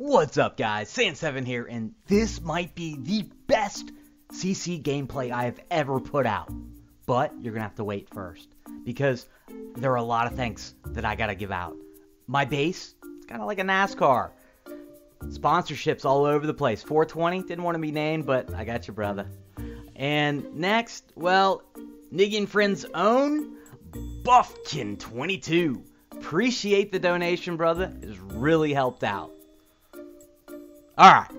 What's up, guys? Sand7 here, and this might be the best CC gameplay I have ever put out. But you're gonna have to wait first, because there are a lot of things that I gotta give out. My base, it's kind of like a NASCAR. Sponsorships all over the place. 420, didn't want to be named, but I got you, brother. And next, well, Niggy and Friends' own Buffkin22. Appreciate the donation, brother. It's really helped out. All right,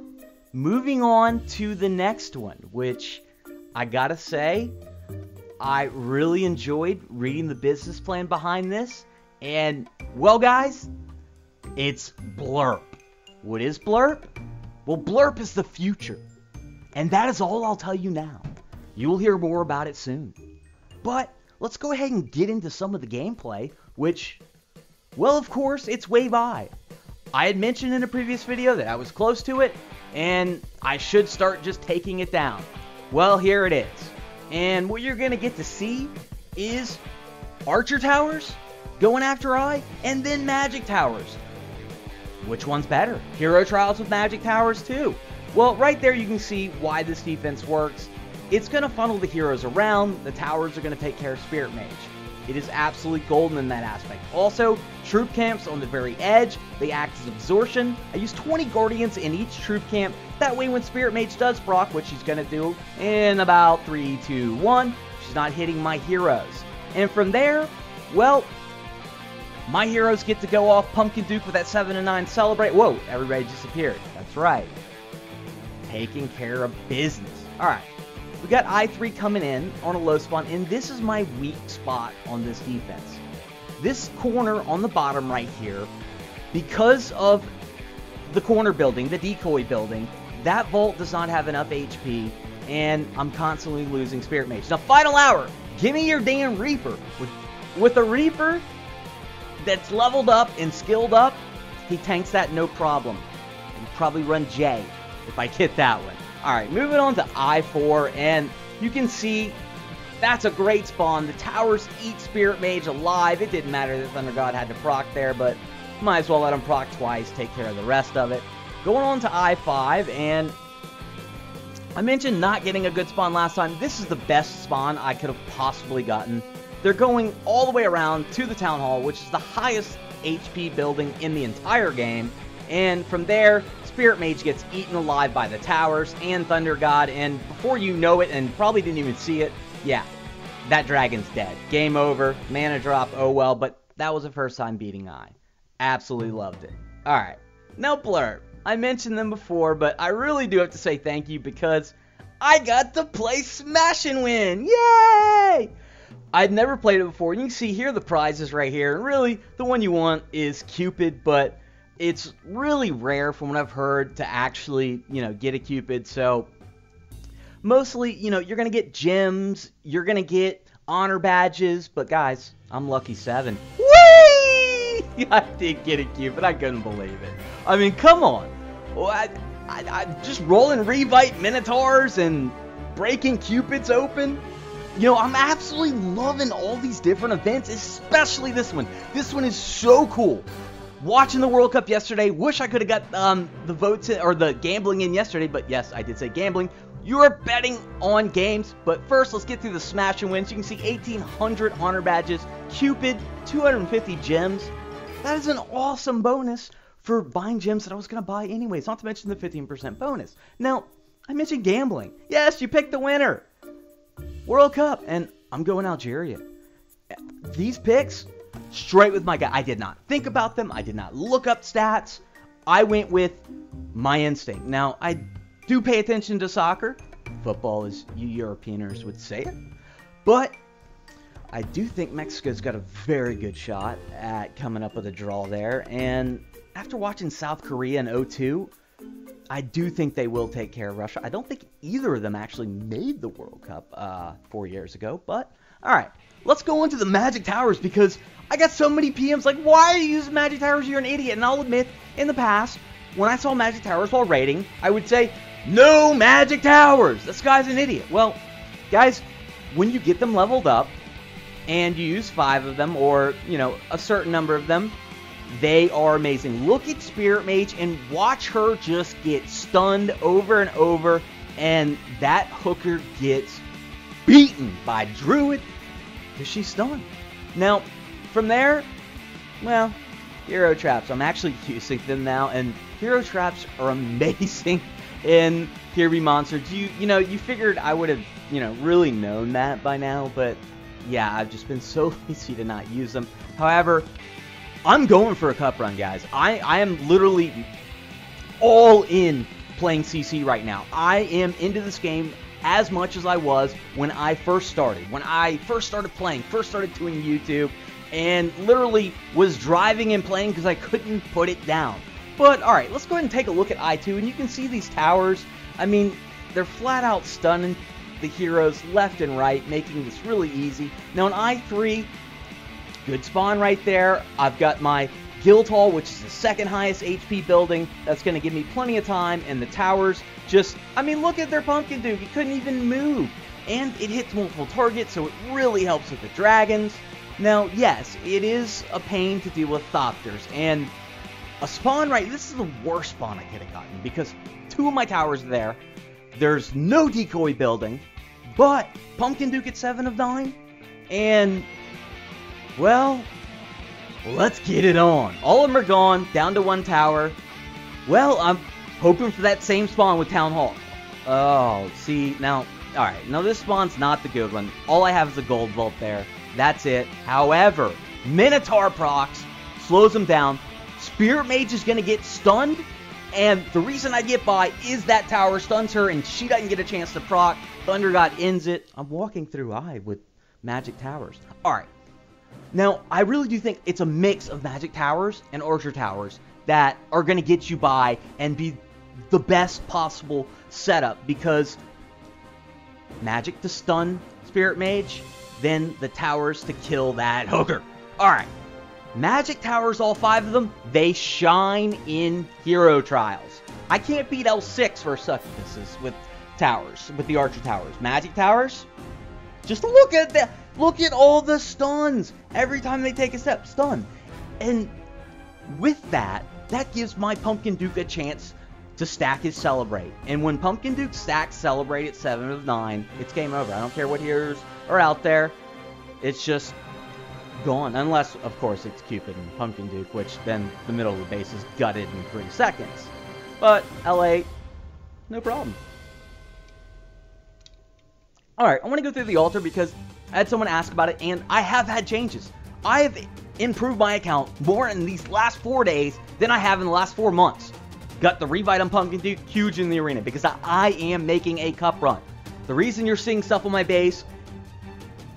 moving on to the next one, which I gotta say, I really enjoyed reading the business plan behind this. And, well, guys, it's Blurp. What is Blurp? Well, Blurp is the future. And that is all I'll tell you now. You will hear more about it soon. But let's go ahead and get into some of the gameplay, which, well, of course, it's way by. I had mentioned in a previous video that I was close to it, and I should start just taking it down. Well, here it is. And what you're going to get to see is Archer Towers going after I, and then Magic Towers. Which one's better? Hero Trials with Magic Towers too. Well, right there you can see why this defense works. It's going to funnel the heroes around, the towers are going to take care of Spirit Mage. It is absolutely golden in that aspect. Also, troop camps on the very edge, they act as absorption. I use 20 guardians in each troop camp. That way when Spirit Mage does proc, which she's going to do in about 3, 2, 1, she's not hitting my heroes. And from there, well, my heroes get to go off Pumpkin Duke with that 7 and 9 celebrate. Whoa, everybody disappeared. That's right. Taking care of business. Alright, we got I3 coming in on a low spawn, and this is my weak spot on this defense. This corner on the bottom right here, because of the corner building, the decoy building, that vault does not have enough HP, and I'm constantly losing Spirit Mage. Now, final hour, give me your damn Reaper. With, with a Reaper that's leveled up and skilled up, he tanks that no problem. Probably run J if I get that one. Alright, moving on to I4, and you can see that's a great spawn. The towers eat Spirit Mage alive. It didn't matter that Thunder God had to proc there, but might as well let him proc twice, take care of the rest of it. Going on to I5, and I mentioned not getting a good spawn last time. This is the best spawn I could have possibly gotten. They're going all the way around to the Town Hall, which is the highest HP building in the entire game. And from there, Spirit Mage gets eaten alive by the towers and Thunder God, and before you know it, and probably didn't even see it, yeah, that dragon's dead. Game over, mana drop, oh well, but that was the first time beating I. Absolutely loved it. Alright, now Blurp. I mentioned them before, but I really do have to say thank you because I got to play Smash and Win! Yay! I'd never played it before. You can see here the prizes right here, and really, the one you want is Cupid, but it's really rare from what I've heard to actually, you know, get a Cupid. So mostly, you know, you're going to get gems, you're going to get honor badges, but guys, I'm lucky 7. Whee! I did get a Cupid. I couldn't believe it. I mean, come on. Well, I, I, I just rolling Revive Minotaurs and breaking Cupids open. You know, I'm absolutely loving all these different events, especially this one. This one is so cool watching the World Cup yesterday. Wish I could have got um, the votes in, or the gambling in yesterday, but yes, I did say gambling. You are betting on games, but first let's get through the smash and wins. You can see 1,800 honor badges, Cupid, 250 gems. That is an awesome bonus for buying gems that I was going to buy anyways, not to mention the 15% bonus. Now, I mentioned gambling. Yes, you picked the winner. World Cup, and I'm going Algeria. These picks, straight with my guy. I did not think about them. I did not look up stats. I went with my instinct. Now, I do pay attention to soccer. Football, as you Europeaners would say it. But I do think Mexico's got a very good shot at coming up with a draw there. And after watching South Korea in 02, I do think they will take care of Russia. I don't think either of them actually made the World Cup uh, four years ago. But, all right, let's go into the Magic Towers because I got so many PMs like, why are you using Magic Towers? You're an idiot. And I'll admit, in the past, when I saw Magic Towers while raiding, I would say, no Magic Towers. This guy's an idiot. Well, guys, when you get them leveled up and you use five of them or, you know, a certain number of them, They are amazing. Look at Spirit Mage and watch her just get stunned over and over, and that hooker gets beaten by Druid because she's stunned. Now, from there, well, hero traps. I'm actually using them now, and hero traps are amazing in Here Be Monsters. You you know you figured I would have you know really known that by now, but yeah, I've just been so lazy to not use them. However, I'm going for a cup run, guys. I, I am literally all in playing CC right now. I am into this game as much as I was when I first started. When I first started playing, first started doing YouTube, and literally was driving and playing because I couldn't put it down. But alright, let's go ahead and take a look at I2, and you can see these towers. I mean, they're flat out stunning the heroes left and right, making this really easy. Now in I3, good spawn right there. I've got my guild hall, which is the second highest HP building. That's going to give me plenty of time. And the towers, just, I mean, look at their Pumpkin Duke. He couldn't even move. And it hits multiple targets, so it really helps with the dragons. Now, yes, it is a pain to deal with Thopters. And a spawn right, this is the worst spawn I could have gotten because two of my towers are there. There's no decoy building, but Pumpkin Duke at 7 of 9. And, well, let's get it on. All of them are gone, down to one tower. Well, I'm hoping for that same spawn with Town Hall. Oh, see, now, alright, now this spawn's not the good one. All I have is a gold vault there. That's it. However, Minotaur procs slows them down. Spirit Mage is going to get stunned and the reason I get by is that tower stuns her and she doesn't get a chance to proc. Thunder God ends it. I'm walking through Eye with Magic Towers. Alright. Now, I really do think it's a mix of Magic Towers and Archer Towers that are going to get you by and be the best possible setup because Magic to stun Spirit Mage, then the towers to kill that hooker. Alright. Magic Towers, all five of them, they shine in Hero Trials. I can't beat L6 for successes with towers, with the Archer Towers. Magic Towers, just look at that. Look at all the stuns. Every time they take a step, stun. And with that, that gives my Pumpkin Duke a chance to stack his Celebrate. And when Pumpkin Duke stacks Celebrate at 7 of 9, it's game over. I don't care what heroes are out there. It's just gone. Unless, of course, it's Cupid and Pumpkin Duke, which then the middle of the base is gutted in three seconds. But LA, no problem. Alright, I want to go through the altar because I had someone ask about it, and I have had changes. I have improved my account more in these last four days than I have in the last four months. Got the Revive on Pumpkin Duke huge in the arena because I, am making a cup run. The reason you're seeing stuff on my base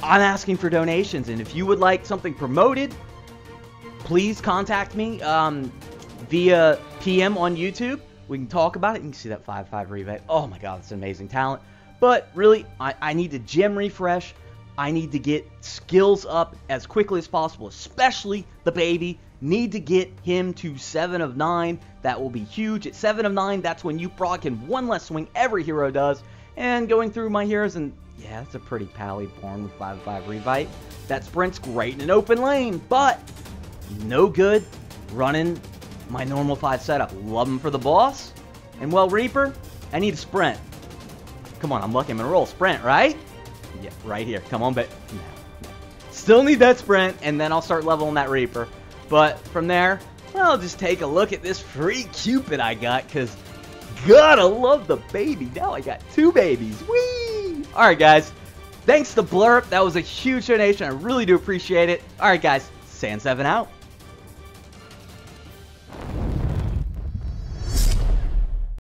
I'm asking for donations, and if you would like something promoted, please contact me um, via PM on YouTube. We can talk about it. You can see that 5-5 rebate. Oh my god, it's an amazing talent. But really, I, I need to gem refresh. I need to get skills up as quickly as possible, especially the baby. Need to get him to 7 of 9. That will be huge. At 7 of 9, that's when you proc in one less swing every hero does. And going through my heroes and yeah, that's a pretty pally born with 5-5 Revive. That sprint's great in an open lane, but no good running my normal 5 setup. Love him for the boss. And well, Reaper, I need a sprint. Come on, I'm lucky I'm gonna roll. Sprint, right? Yeah, right here. Come on, but no. Still need that sprint, and then I'll start leveling that Reaper. But from there, I'll just take a look at this free Cupid I got, because I love the baby. Now I got two babies. Whee! Alright, guys. Thanks to Blurp. That was a huge donation. I really do appreciate it. Alright, guys. Sand7 out.